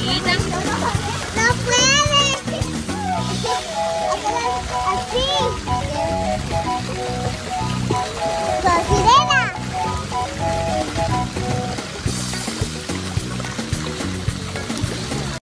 Eat them.